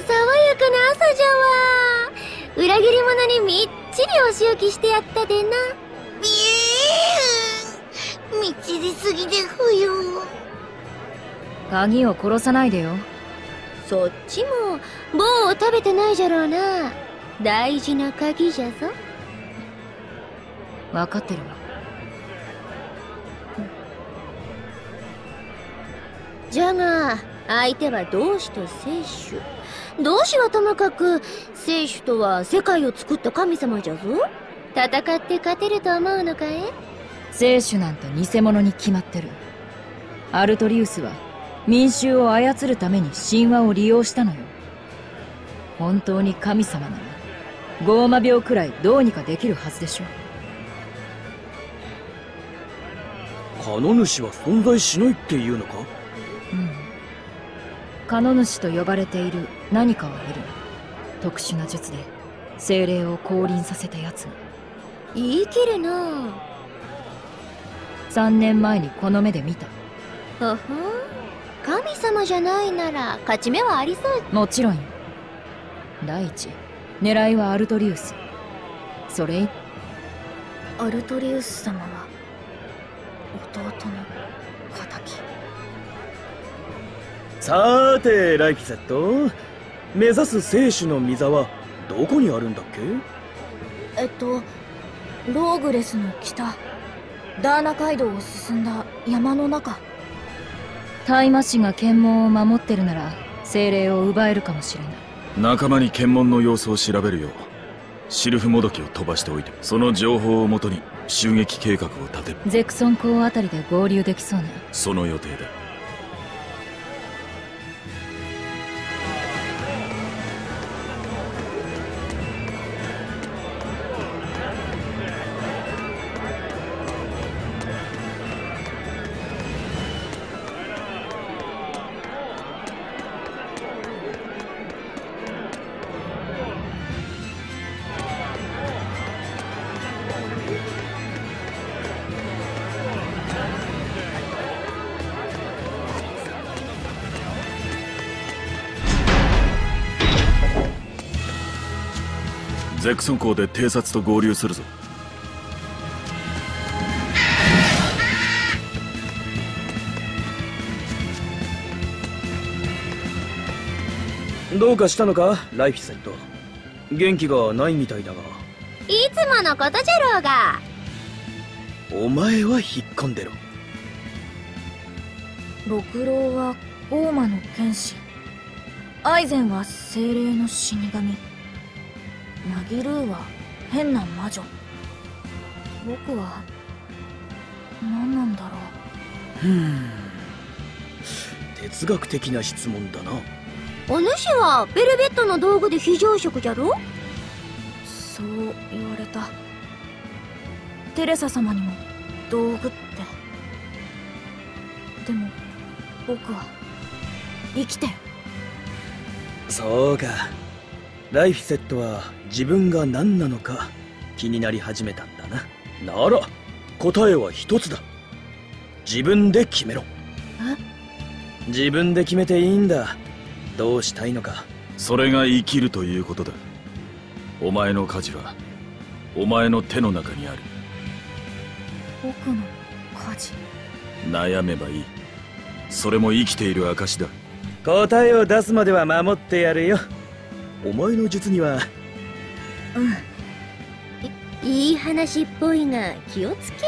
爽やかな朝じゃわ。裏切り者にみっちりお仕置きしてやったでな。ビーン。みっちりすぎでふよ鍵を殺さないでよ。そっちも棒を食べてないじゃろうな。大事な鍵じゃぞ。分かってるわ。じゃが相手は同志と聖主同志はともかく聖主とは世界を作った神様じゃぞ。戦って勝てると思うのかい？聖主なんて偽物に決まってる。アルトリウスは民衆を操るために神話を利用したのよ。本当に神様ならゴーマ病くらいどうにかできるはずでしょカノ主は存在しないっていうのか？うんカノ主と呼ばれている何かはいる。特殊な術で精霊を降臨させた奴。が言い切るな。3年前にこの目で見た。ほほ神様じゃないなら勝ち目はありそう。もちろん。よ第一狙いはアルトリウス。それアルトリウス様は弟のさーてライフセット。目指す聖主の御座はどこにあるんだっけ？えっとローグレスの北。ダーナ街道を進んだ山の中。大魔師が検問を守ってるなら精霊を奪えるかもしれない。仲間に検問の様子を調べるようシルフもどきを飛ばしておいてその情報をもとに襲撃計画を立てる。ゼクソン港あたりで合流できそうね。その予定だゼクソン港で偵察と合流するぞ。どうかしたのかライフセット。元気がないみたいだが。いつものことじゃろうが。お前は引っ込んでろ。六郎はゴーマの剣士。アイゼンは精霊の死神ナギルーは変な魔女。僕は何なんだろふん。哲学的な質問だな。お主はベルベットの道具で非常食じゃろ？うそう言われた。テレサ様にも道具って。でも僕は生きてる。そうかライフセットは自分が何なのか気になり始めたんだな。なら答えは一つだ。自分で決めろ。自分で決めていいんだ。どうしたいのか。それが生きるということだ。お前の舵はお前の手の中にある。僕の舵悩めばいい。それも生きている証だ。答えを出すまでは守ってやるよお前の術には。うん。いい話っぽいが気をつけ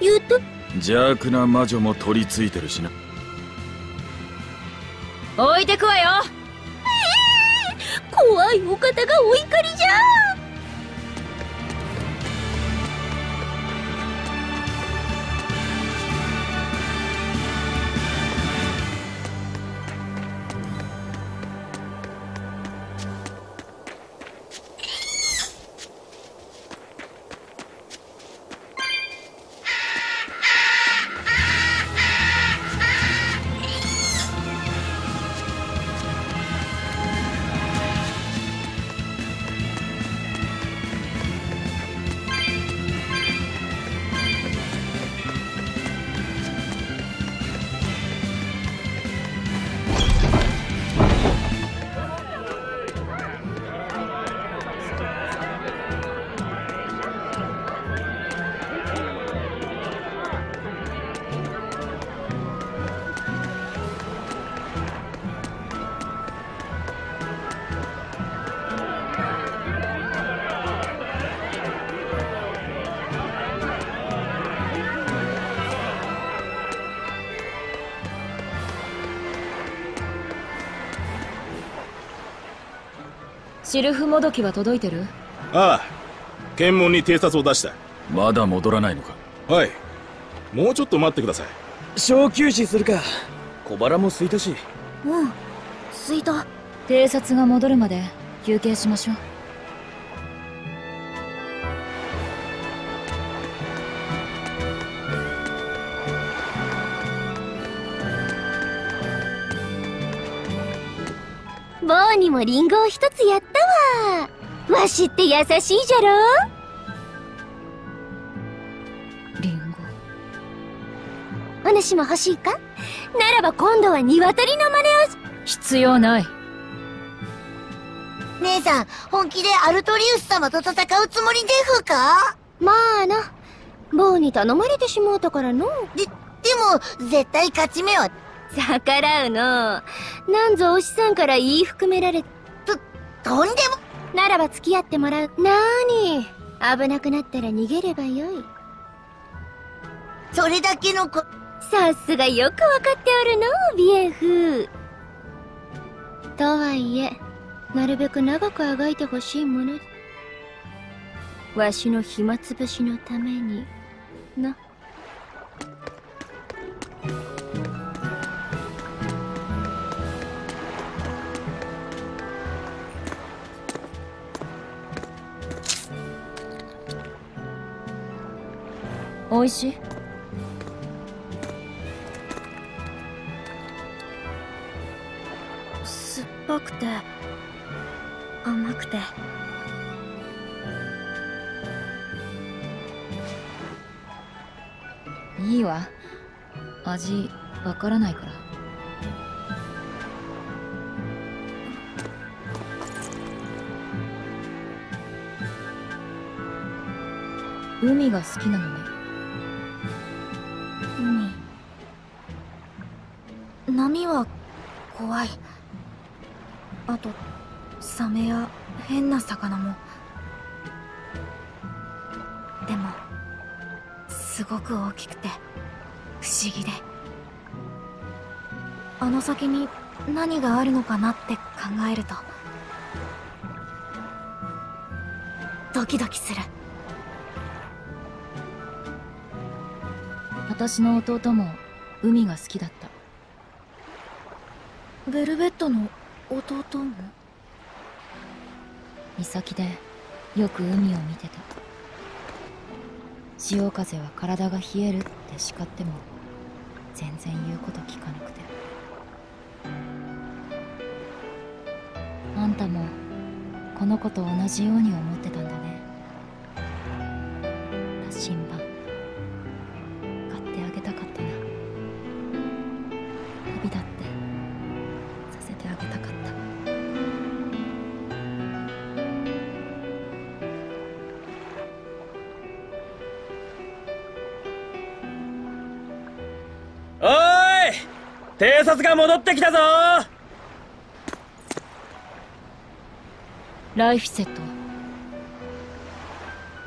言うと。邪悪な魔女も取り付いてるしな。置いてくわよ。えー、怖いお方がお怒りじゃシルフもどきは届いてる？ああ検問に偵察を出した。まだ戻らないのか？はい。もうちょっと待ってください。小休止するか。小腹も空いたし。うん着いた。偵察が戻るまで休憩しましょうボーにもリンゴを一つやったわ。わしって優しいじゃろ？リンゴ。お主も欲しいか？ならば今度は鶏の真似をし。必要ない。姉さん、本気でアルトリウス様と戦うつもりでふか？まあな。ボーに頼まれてしもうたからの。で、でも、絶対勝ち目は、逆らうの。なんぞお師さんから言い含められとんでも、ならば付き合ってもらう。なーに。危なくなったら逃げればよい。それだけのこ、さすがよくわかっておるのビエフ。とはいえなるべく長くあがいてほしいもの。わしの暇つぶしのために。な美味しい？酸っぱくて甘くて。いいわ。味わからないから。海が好きなのね。は怖い。あとサメや変な魚も。でもすごく大きくて不思議で。あの先に何があるのかなって考えるとドキドキする。私の弟も海が好きだった。ベルベットの弟も？岬でよく海を見てた。潮風は体が冷えるって叱っても全然言うこと聞かなくて。あんたもこの子と同じように思ってた？察が戻ってきたぞ。ライフセット。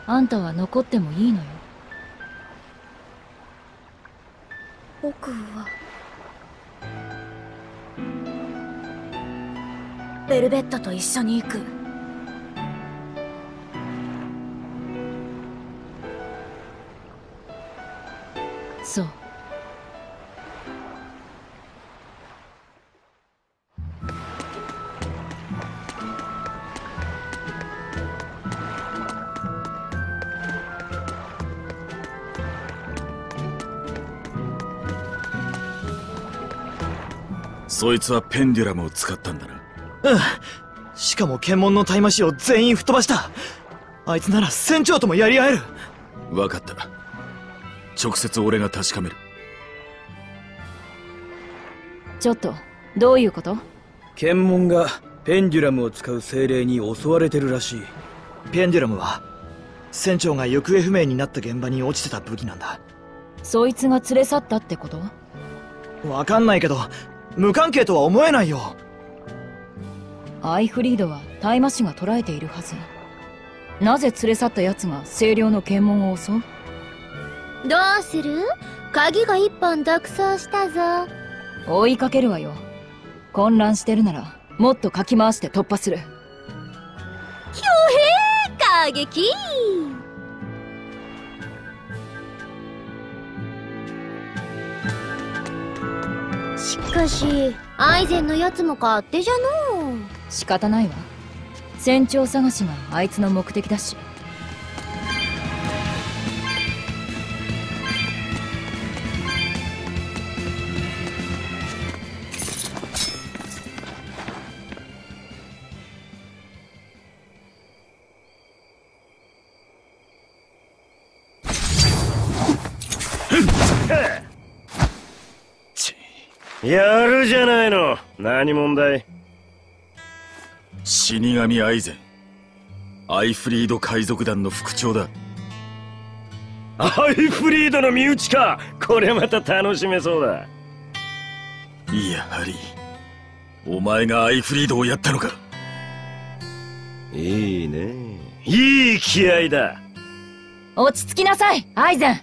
あんたは残ってもいいのよ。僕は。ベルベットと一緒に行くそいつはペンデュラムを使ったんだな。うん。しかも検問の大麻師を全員吹っ飛ばした。あいつなら船長ともやり合える。分かった。直接俺が確かめる。ちょっとどういうこと？検問がペンデュラムを使う精霊に襲われてるらしい。ペンデュラムは船長が行方不明になった現場に落ちてた武器なんだ。そいつが連れ去ったってこと？わかんないけど無関係とは思えないよ。アイフリードは大麻師が捕らえているはず。なぜ連れ去った奴が清涼の検問を襲う？どうする？鍵が一本独走したぞ。追いかけるわよ。混乱してるならもっとかき回して突破する。射撃しかしアイゼンのやつも勝手じゃのう。仕方ないわ。船長探しがあいつの目的だし。何問題？死神アイゼン。アイフリード海賊団の副長だ。アイフリードの身内か！これまた楽しめそうだ。やはりお前がアイフリードをやったのか。いいね。いい気合だ。落ち着きなさいアイゼン。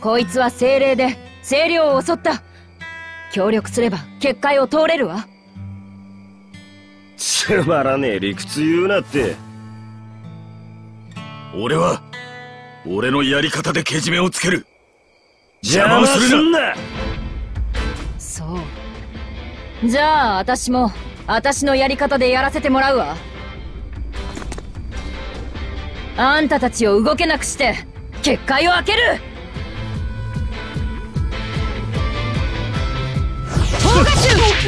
こいつは精霊で清涼を襲った。協力すれば結界を通れるわ。つまらねえ理屈言うなって。俺は俺のやり方でけじめをつける。邪魔をするな。そう。じゃあ私も私のやり方でやらせてもらうわ。あんたたちを動けなくして結界を開ける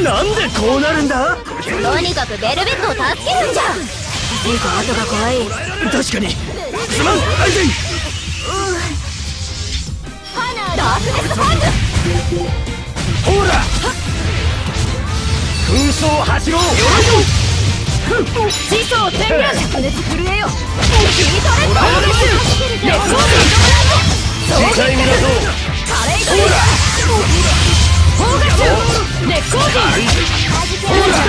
なんでこうなるんだ？とにかくベルベットを助けるんじゃ。いいか後が怖い確かに。すまんアイゼン。ダークネスファングほら！空想はしご地層熱震えよ切り取れ見なぞ。カレイドリーフォーガチュウ熱光人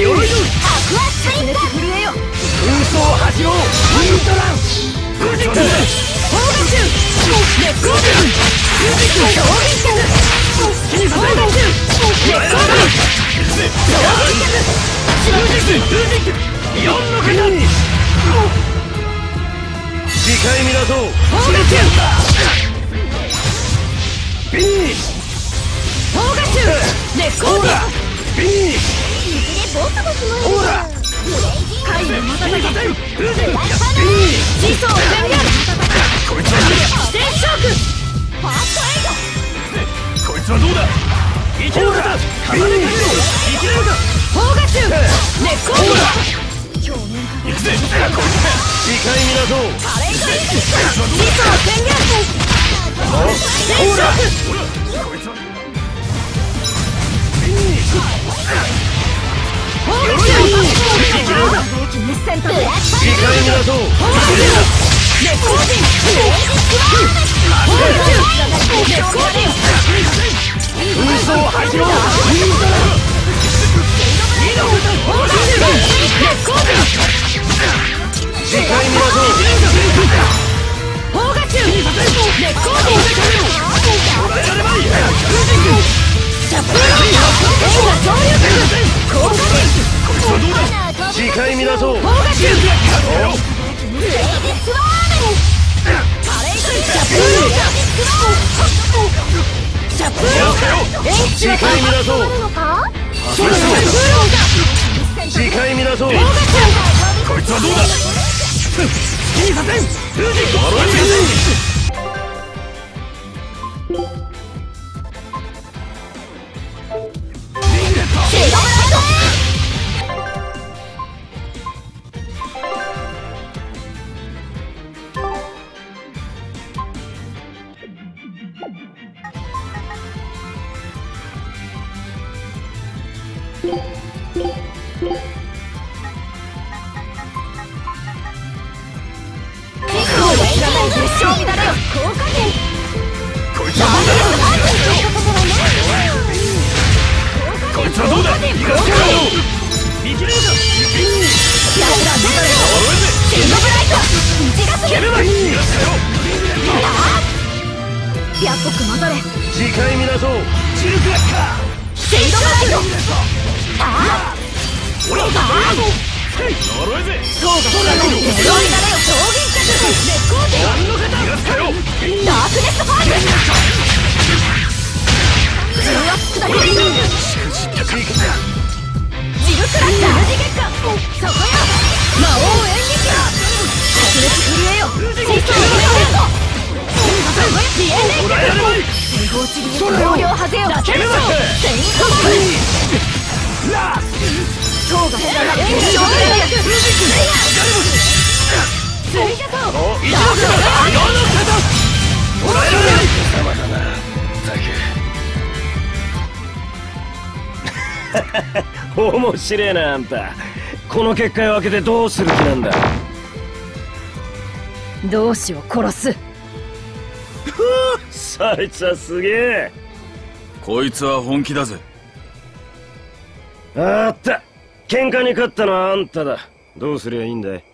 よいしょ灼熱震えよ空想はしごウルトランフォーガチュウ熱光人衝撃脚フォーガチュウ熱光人4の方に次回見なぞフォーガチュウビニッシフォーガチュウ熱光人ュビニッシボスボスュほら海の瞬きビニッ地層天元こいつは四天ショークファーストエイドこいつはどうだ。いけるかビニッシュいけるかフォーガチュウ熱光人行くぜこいつ次回見なぞカレイドリー地層天元四天ショークウ熱光人シャップロー映画上流国降下人次回見なぞフォーシャップローシャップロー演次出回見なぞムのかシャップロー次回見なぞフォーガチュウこいつはどうさせんう白国混ざれ。次回見なぞチルクラッカシンドブライトああ。ほら呪えぜそうが空の呪いだ。れを表現させて絶好点何の方逃がすかよダークネスファイブ重圧砕けしくじったかいかジグクラッシャー二次月下そこよ魔王演劇震え面白えなあんた。この結界を開けてどうする気なんだ？同志を殺す。そいつはすげえ。こいつは本気だぜ。あった。喧嘩に勝ったのはあんただ。どうすりゃいいんだい。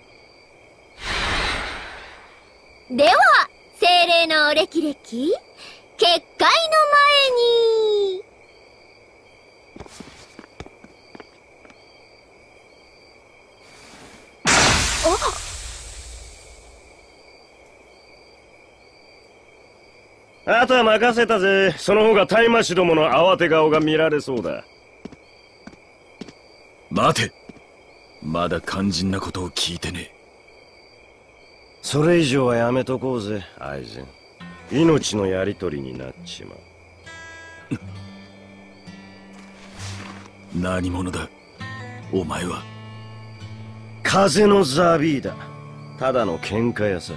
では精霊のお歴々結界の前に。あとは任せたぜ。その方が大麻師どもの慌て顔が見られそうだ。待て。まだ肝心なことを聞いてね。それ以上はやめとこうぜアイゼン。命のやり取りになっちまう。何者だ？お前は？風のザビーだ。ただの喧嘩屋さ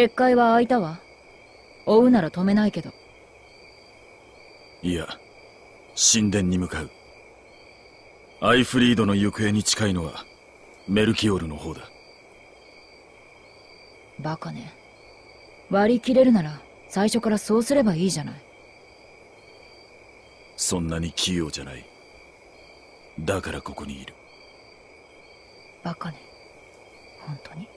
結界は開いたわ。追うなら止めないけど。いや神殿に向かう。アイフリードの行方に近いのはメルキオールの方だ。バカね。割り切れるなら最初からそうすればいいじゃない。そんなに器用じゃない。だからここにいる。バカね。本当に？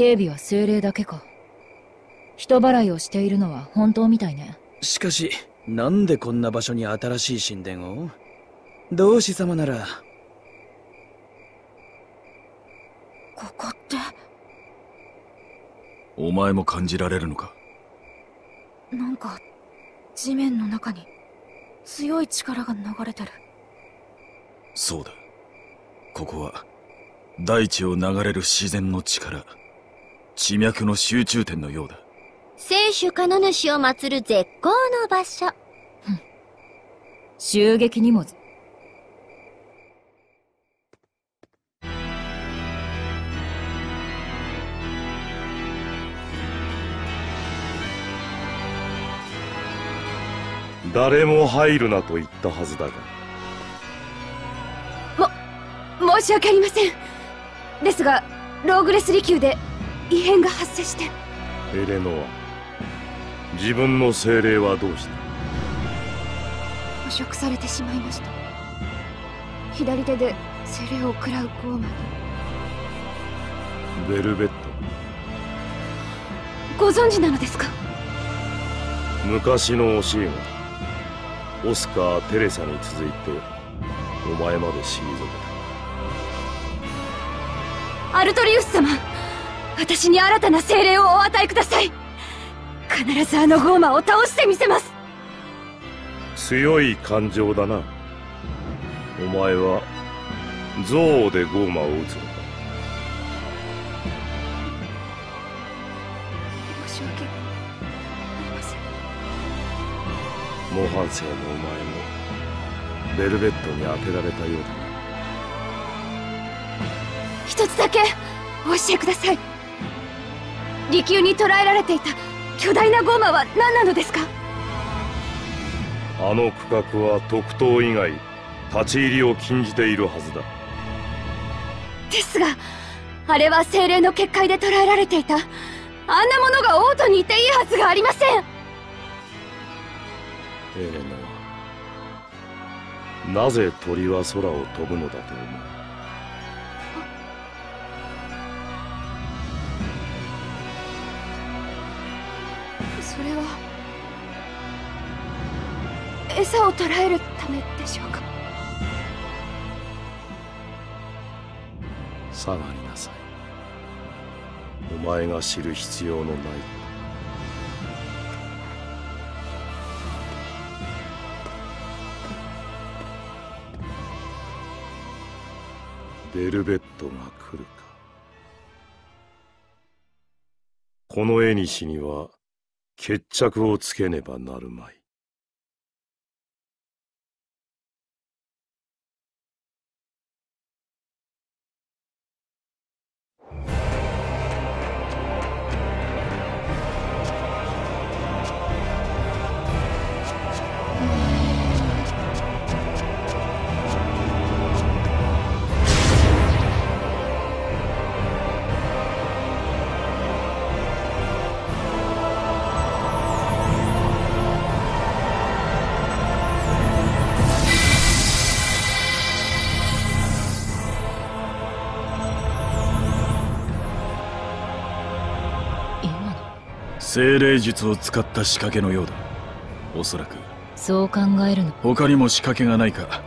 警備は精霊だけか。人払いをしているのは本当みたいね。しかしなんでこんな場所に新しい神殿を？同志様なら。ここって。お前も感じられるのか？なんか地面の中に強い力が流れてる。そうだ。ここは大地を流れる自然の力地脈の集中点のようだ。聖主カノ主を祀る絶好の場所。襲撃にも誰も入るなと言ったはずだが。申し訳ありません。ですがローグレス利休で異変が発生して。エレノア自分の精霊はどうした？捕食されてしまいました。左手で精霊を食らうゴーマにベルベット。ご存知なのですか？昔の教えがオスカー・テレサに続いてお前まで退けアルトリウス様私に新たな精霊をお与えください。必ずあのゴーマを倒してみせます。た強い感情だな。お前は憎悪でゴーマを撃つのか。申し訳ありません。模範生のお前もベルベットに当てられたようだな。一つだけお教えください利休に捕らえられていた。巨大なゴーマは何なのですか？あの区画は特等以外立ち入りを禁じているはずだ。ですがあれは精霊の結界で捕らえられていた。あんなものが王都にいていいはずがありません。エレナなぜ鳥は空を飛ぶのだと思う？それは餌を捕らえるためでしょうか？下がりなさい。お前が知る必要のない。ベルベットが来るか。この絵にしには決着をつけねばなるまい。精霊術を使った仕掛けのようだ。おそらく。そう考えるの。他にも仕掛けがないか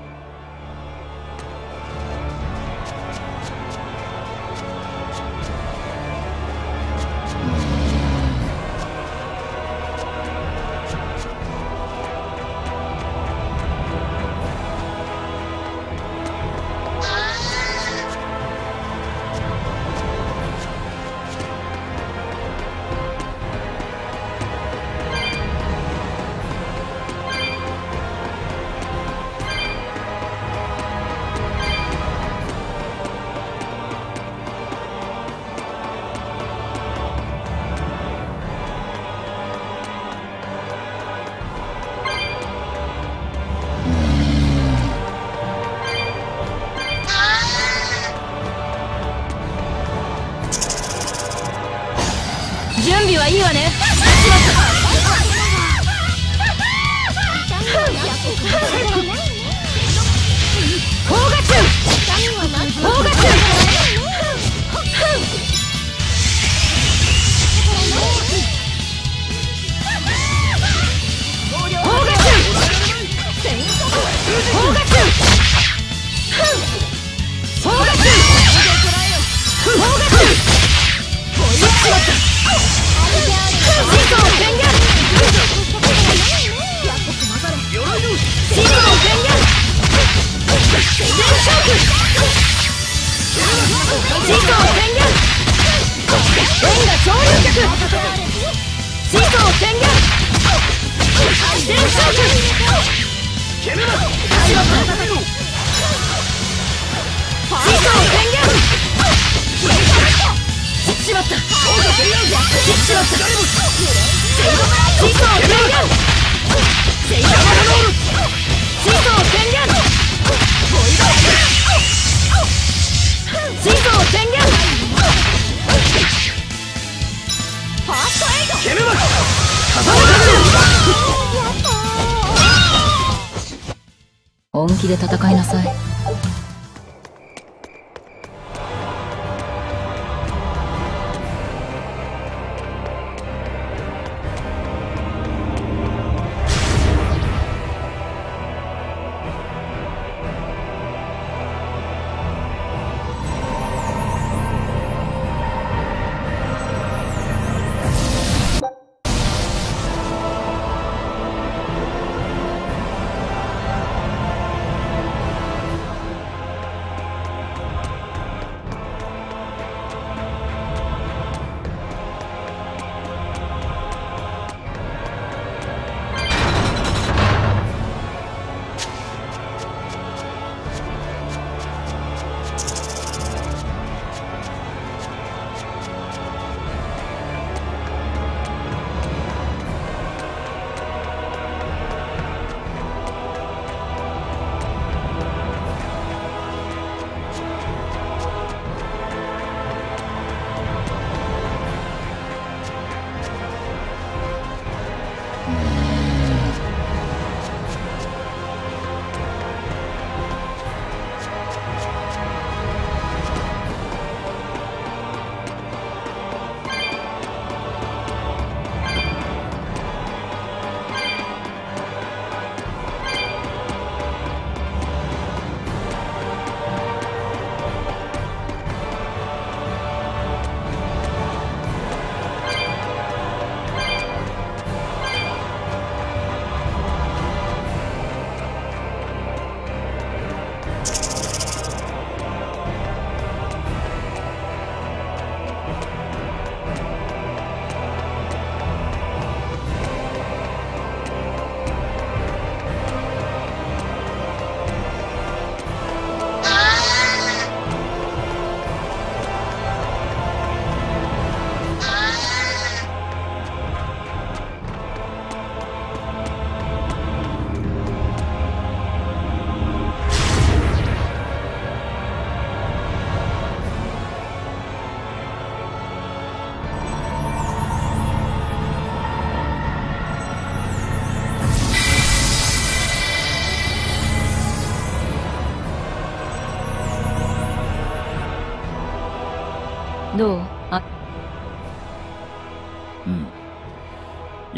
本気で戦いなさい。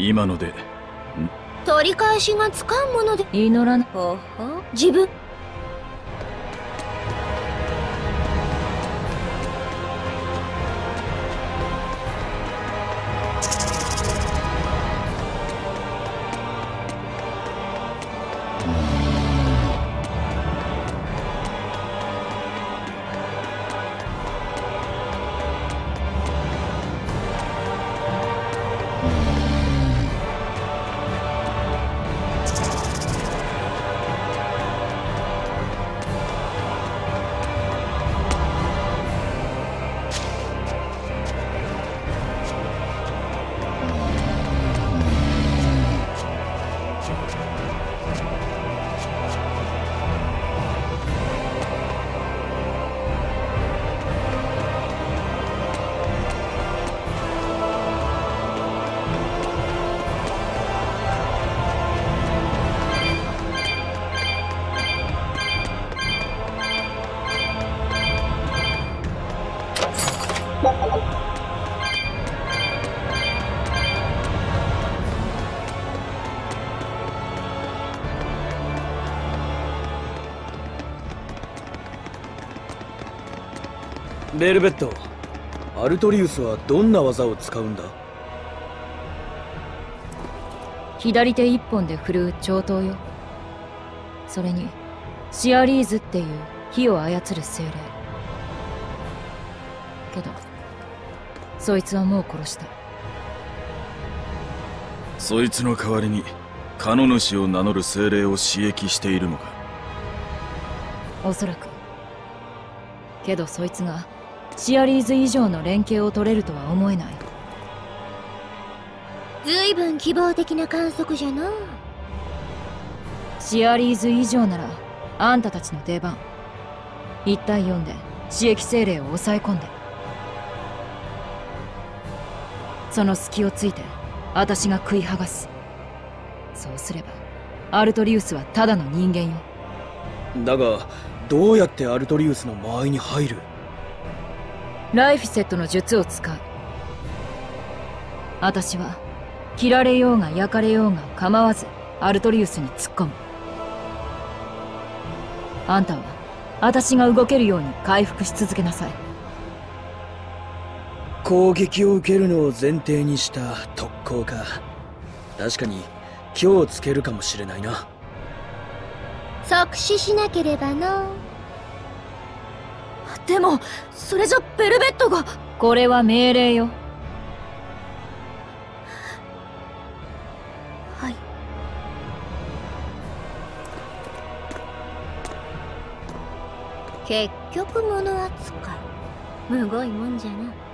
今ので。取り返しがつかんもので。祈らなほほ自分ベルベットアルトリウスはどんな技を使うんだ？左手一本で振るう長刀よ。それにシアリーズっていう火を操る精霊。けどそいつはもう殺した。そいつの代わりに彼主を名乗る精霊を刺激しているのか？おそらく。けどそいつがシアリーズ以上の連携を取れるとは思えない。ずいぶん希望的な観測じゃな。シアリーズ以上ならあんたたちの出番。1対4で刺激精霊を抑え込んで。その隙をついて私が食い剥がす。そうすればアルトリウスはただの人間よ。だがどうやってアルトリウスの間合いに入る？ライフィセットの術を使う。私は切られようが焼かれようが構わずアルトリウスに突っ込む。あんたは私が動けるように回復し続けなさい。攻撃を受けるのを前提にした特攻か。確かに今日つけるかもしれないな。即死しなければのでもそれじゃベルベットが。これは命令よ。はい。結局物扱い。むごいもんじゃな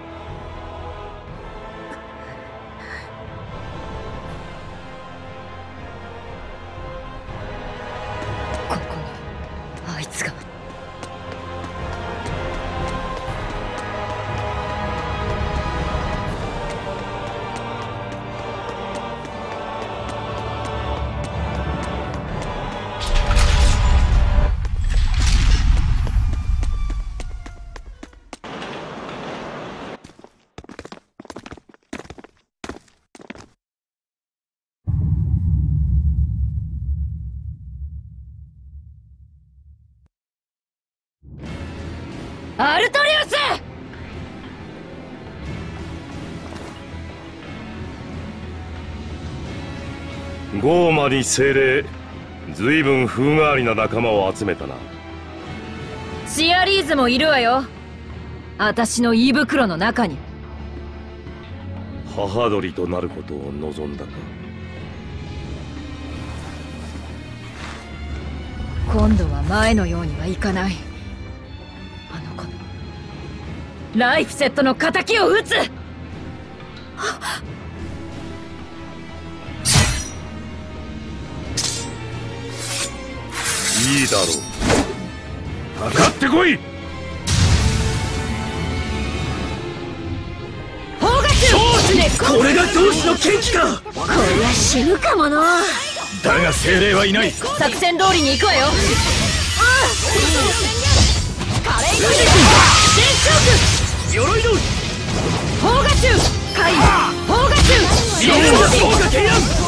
に精霊ずいぶん風変わりな仲間を集めたな。シアリーズもいるわよ。私の胃袋の中に。母鳥となることを望んだか。今度は前のようにはいかない。あの子のライフセットの敵を撃ついだろう。かかってこい！これが同志の剣気か！これは死ぬかものだが精霊はいない。作戦通りに行くわよ。華麗に新チョーク鎧の砲火海砲火中いいんだ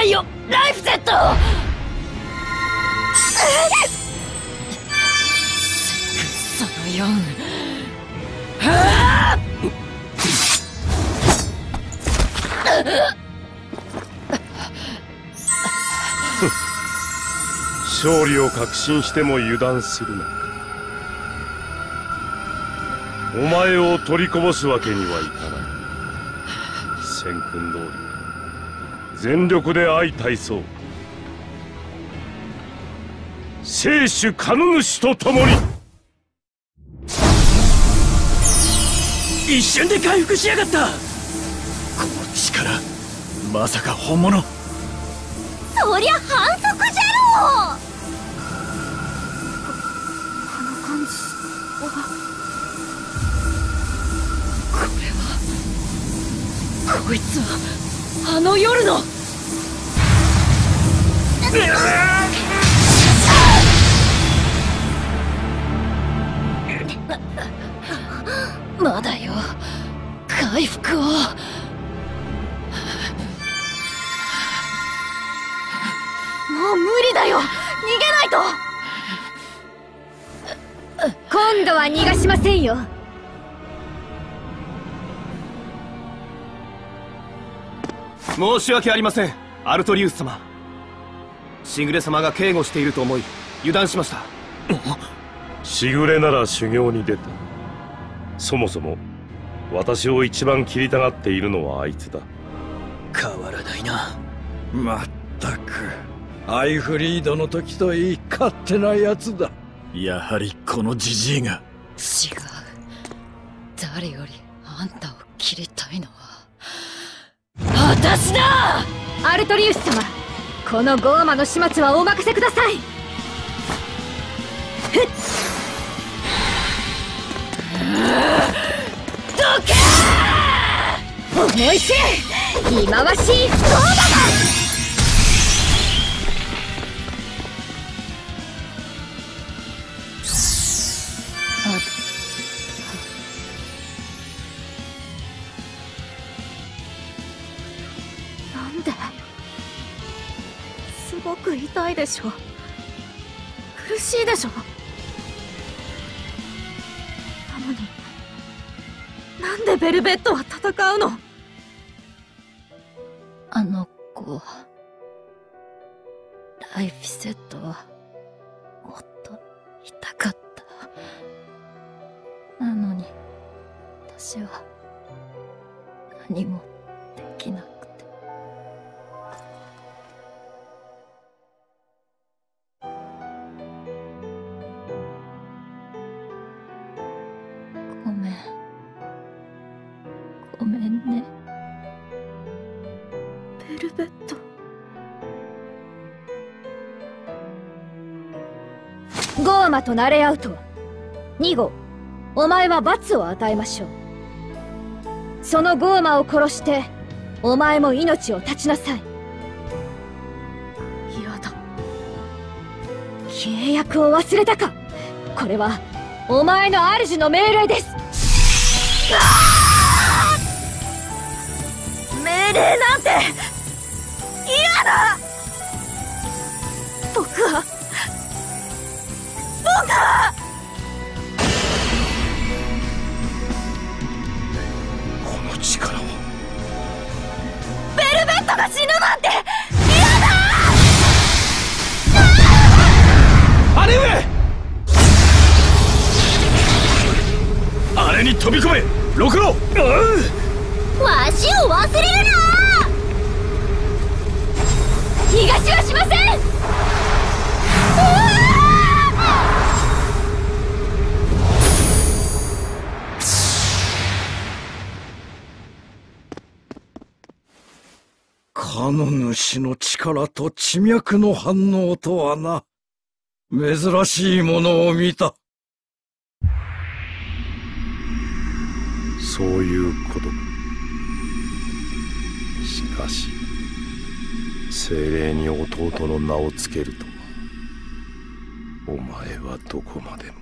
もう一回よ。ライフセット。その4勝利を確信しても油断するな。お前を取りこぼすわけにはいかない。戦訓通り。全力で相対そう。聖主神主と共に。一瞬で回復しやがった。この力まさか本物。そりゃ反則じゃろう。この感じは。こいつは。あの夜の。まだよ。回復を。もう無理だよ。逃げないと。今度は逃がしませんよ。申し訳ありません。アルトリウス様。しぐれ様が警護していると思い油断しました。しぐれなら修行に出た。そもそも私を一番切りたがっているのはあいつだ。変わらないな。まったく。アイフリードの時といい勝手なやつだ。やはりこのジジイが。違う。誰よりあんたを切りたいのは私だ！アルトリウス様このゴーマの始末はお任せください。どけ思い知れ忌まわしいゴーマなく痛いでしょ苦しいでしょなのになんでベルベットは戦うの？あの子ライフィセットはもっと痛かった。なのに私は何もできなくごめんね。ベルベット。ゴーマと慣れ合うとは。2号。お前は罰を与えましょう。そのゴーマを殺してお前も命を絶ちなさい。嫌だ。契約を忘れたか。これはお前の主の命令です。霊なんて嫌だ。僕はの主の力と地脈の反応とはな。珍しいものを見た。そういうことか。しかし、精霊に弟の名を付けるとは、お前はどこまでも。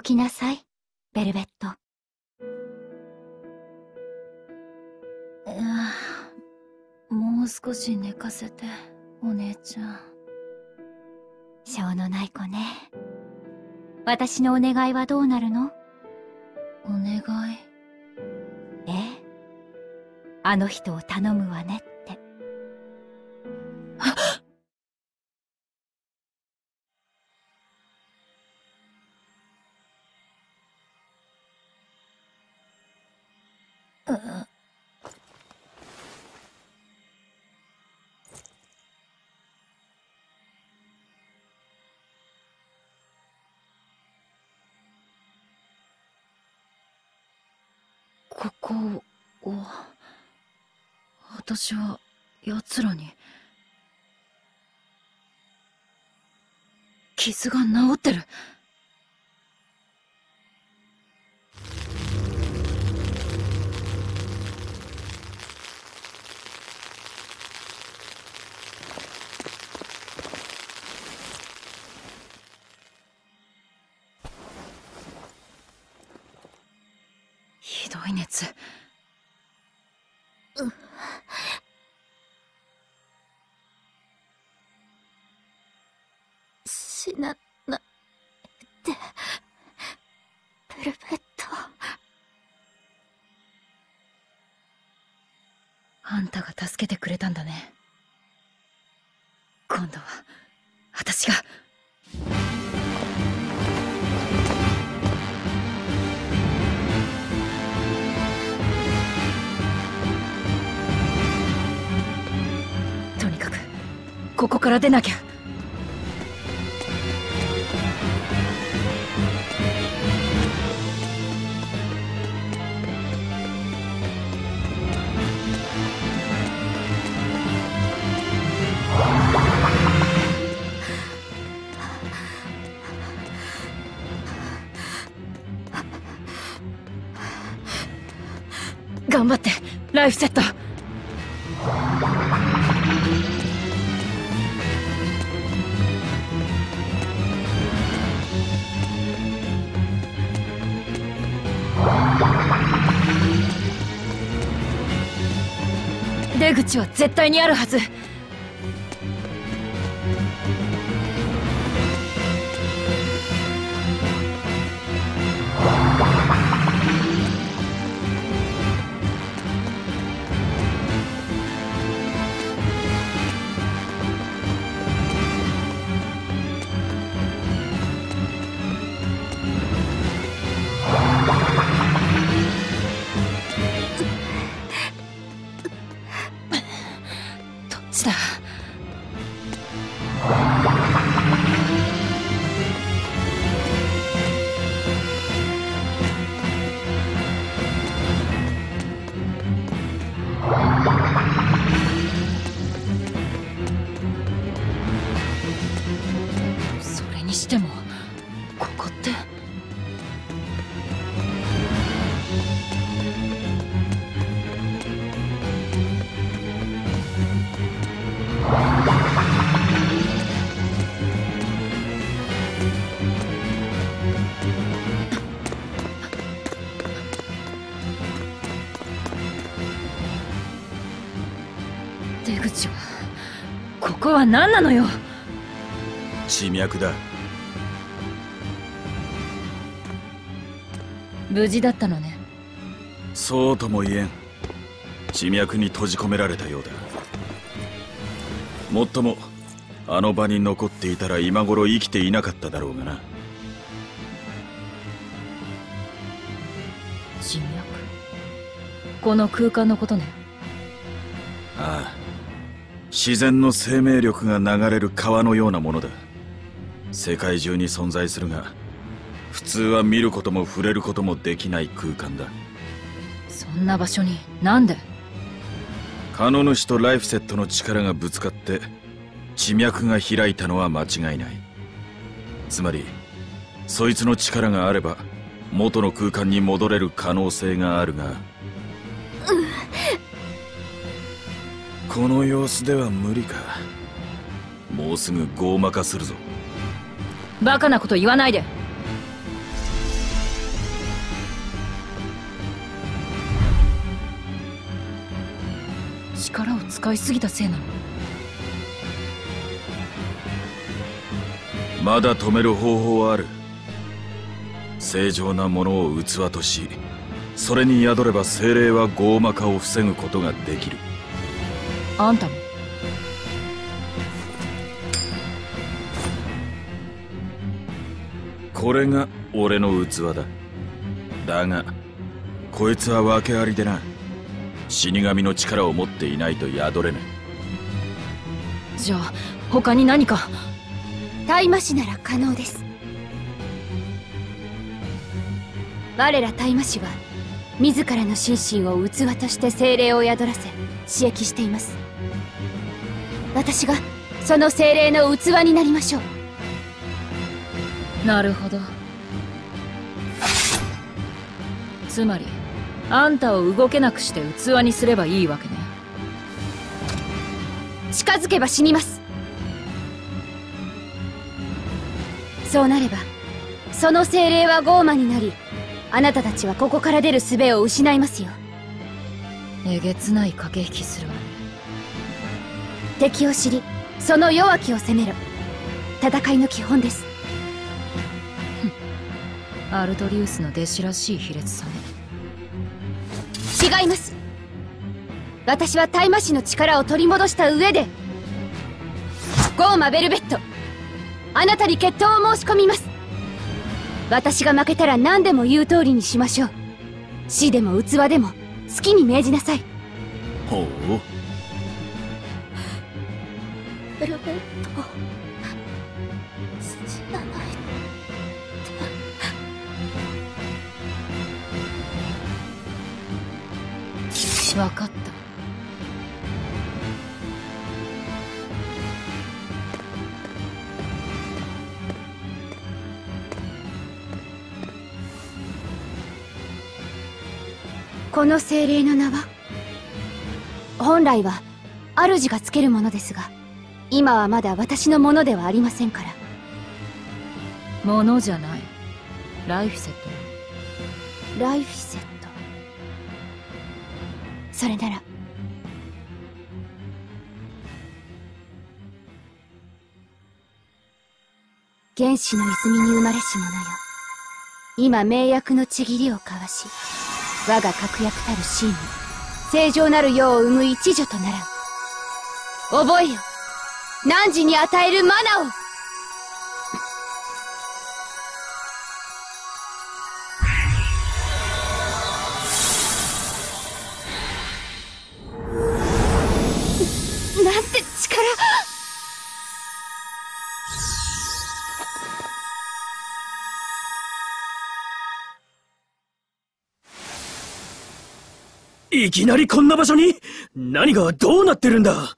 起きなさい、ベルベット。もう少し寝かせて、お姉ちゃん。しょうのない子ね。私のお願いはどうなるの？お願い。え？え。あの人を頼むわねって。私は奴らに、傷が治ってる。ひどい熱。てくれたんだね。今度は、私が。とにかく、ここから出なきゃ。イフセット。出口は絶対にあるはず。何なのよ。地脈だ。無事だったのね。そうとも言えん。地脈に閉じ込められたようだ。もっともあの場に残っていたら今頃生きていなかっただろうがな。人脈？この空間のことね。ああ自然の生命力が流れる川のようなものだ。世界中に存在するが普通は見ることも触れることもできない空間だ。そんな場所になんで？カノ主とライフセットの力がぶつかって地脈が開いたのは間違いない。つまりそいつの力があれば元の空間に戻れる可能性があるがこの様子では無理か。もうすぐ傲慢化するぞ。バカなこと言わないで。力を使いすぎたせいなの。まだ止める方法はある。正常なものを器としそれに宿れば精霊は傲慢化を防ぐことができるあんたも。これが俺の器だ。だがこいつは訳ありでな。死神の力を持っていないと宿れない。じゃあ他に何か？大魔師なら可能です。我ら大魔師は自らの心身を器として精霊を宿らせ刺激しています。私がその精霊の器になりましょう。なるほど。つまりあんたを動けなくして器にすればいいわけね。近づけば死にます。そうなればその精霊は傲慢になりあなたたちはここから出る術を失いますよ。えげつない駆け引きするわね。敵を知りその弱きを攻めろ。戦いの基本です。アルトリウスの弟子らしい卑劣さね。違います。私は大魔師の力を取り戻した上でゴーマベルベットあなたに決闘を申し込みます私が負けたら何でも言う通りにしましょう。死でも器でも好きに命じなさい。ほう。ベルベット。死なない分かったこの精霊の名は？本来は主がつけるものですが今はまだ私のものではありませんから。ものじゃない。ライフセット。ライフセット。それなら。原始の泉に生まれし者よ。今名役のちぎりを交わし我が確約たる真に正常なる世を生む一女とならん。覚えよ。汝に与えるマナを。いきなりこんな場所に何がどうなってるんだ？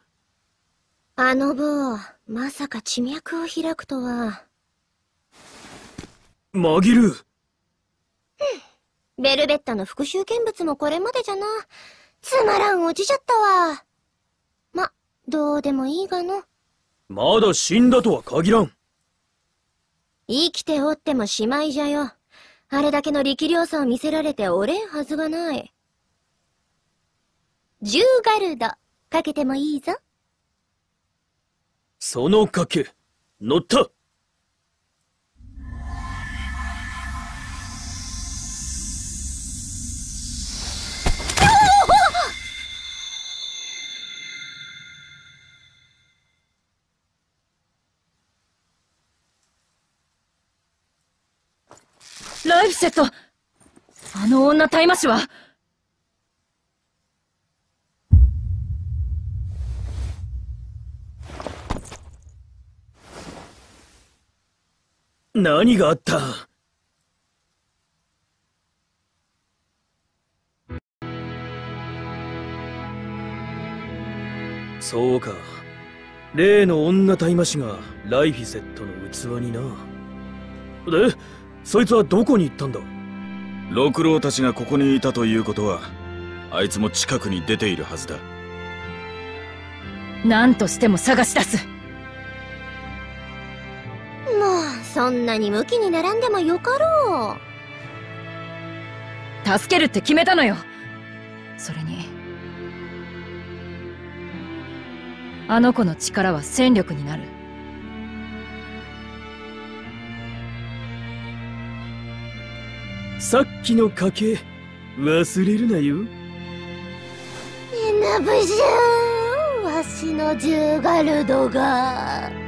あの棒まさか地脈を開くとは。マギルベルベッタの復讐見物もこれまでじゃな。つまらん落ちちゃったわ。まどうでもいいがの。まだ死んだとは限らん。生きておってもしまいじゃよ。あれだけの力量差を見せられておれんはずがないジューガルドかけてもいいぞ。その賭け、乗った。ライフセット。あの女タイマシは？何があった？そうか。例の女タイマシがライフィセットの器にな。で、そいつはどこに行ったんだ？六郎たちがここにいたということはあいつも近くに出ているはずだ何としても探し出すそんなにムキに並んでもよかろう。助けるって決めたのよ。それに。あの子の力は戦力になる。さっきの賭け、忘れるなよ。エナブジューわしのジューガルドが。